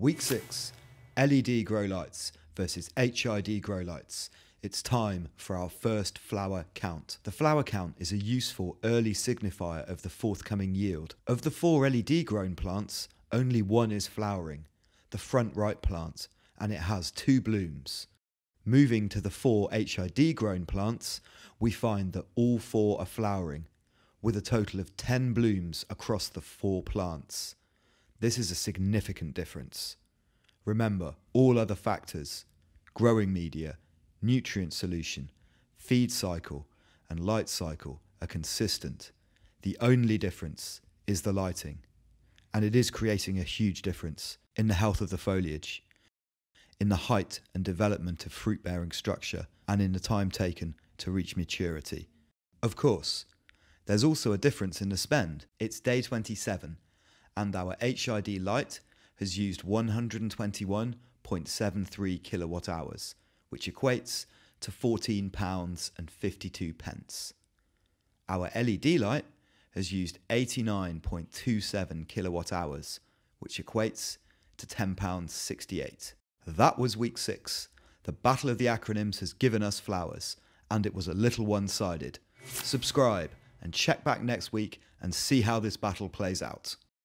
Week 6 LED grow lights versus HID grow lights. It's time for our first flower count. The flower count is a useful early signifier of the forthcoming yield. Of the four LED grown plants, only one is flowering, the front right plant, and it has two blooms. Moving to the four HID grown plants, we find that all four are flowering, with a total of 10 blooms across the four plants. This is a significant difference. Remember, all other factors growing media, nutrient solution, feed cycle, and light cycle are consistent. The only difference is the lighting, and it is creating a huge difference in the health of the foliage, in the height and development of fruit bearing structure, and in the time taken to reach maturity. Of course, there's also a difference in the spend. It's day 27 and our HID light has used 121.73 kilowatt hours, which equates to 14 pounds and 52 pence. Our LED light has used 89.27 kilowatt hours, which equates to 10 pounds 68. That was week 6. The battle of the acronyms has given us flowers, and it was a little one-sided. Subscribe and check back next week and see how this battle plays out.